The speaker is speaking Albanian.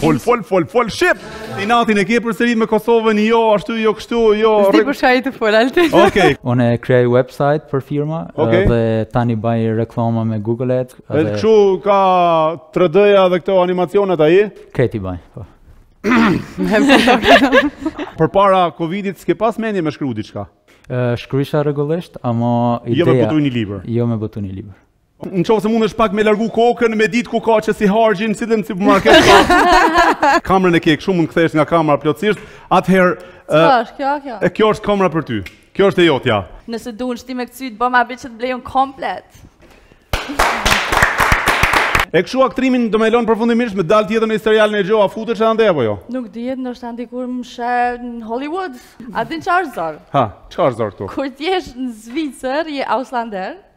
Fol, fol, fol, fol, shqip! Inatin e ke përsëri me Kosovën, jo, ashtu, jo, kështu, jo... S'di për çka je tu fol, alte. Okej. Unë krijoj website për firma, dhe tani baj reklama me Google Ads. Dhe kështu ka 3D-ja dhe këto animacionet a? Krejt i baj, po. Për para Covidit, s'ke pas mendje me shkru diçka? Shkrujsha rregullisht, ama jo ideja... Jo me botu një liber? Jo me botu një liber. Në qoftë se mundesh pak me largu kokën, me ditë ku ka qesi harxhin, si dhe në supermarket, ka kamerën e ke këtu, shumë mund kthehesh nga kamera plotësisht, atëherë... Ça është, kjo, kjo? E kjo është kamera për ty, kjo është e jotja. Nëse du në shtime këcit, bo ma bëjë që të blejun komplet. E kështu aktrimin do me lon përfundimisht me dalë tjetër në serial në gjoa, futesh andej apo jo? Nuk e di, në është andej kur me shku në Hollywood, a din që është zor? Ha, që është zor tu? Kur t'jesh në Zvicër, je Auslander,